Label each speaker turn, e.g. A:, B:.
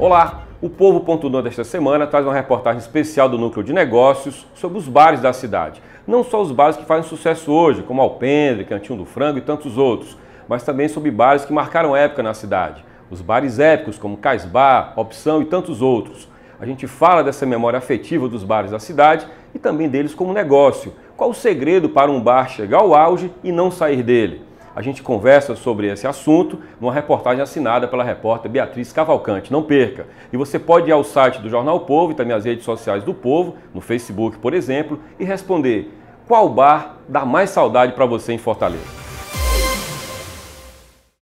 A: Olá! O Povo.1 desta semana traz uma reportagem especial do Núcleo de Negócios sobre os bares da cidade. Não só os bares que fazem sucesso hoje, como Alpendre, Cantinho do Frango e tantos outros, mas também sobre bares que marcaram época na cidade. Os bares épicos como Cais Bar, Opção e tantos outros. A gente fala dessa memória afetiva dos bares da cidade e também deles como negócio. Qual o segredo para um bar chegar ao auge e não sair dele? A gente conversa sobre esse assunto numa reportagem assinada pela repórter Beatriz Cavalcante. Não perca! E você pode ir ao site do Jornal Povo e também às redes sociais do Povo, no Facebook, por exemplo, e responder qual bar dá mais saudade para você em Fortaleza.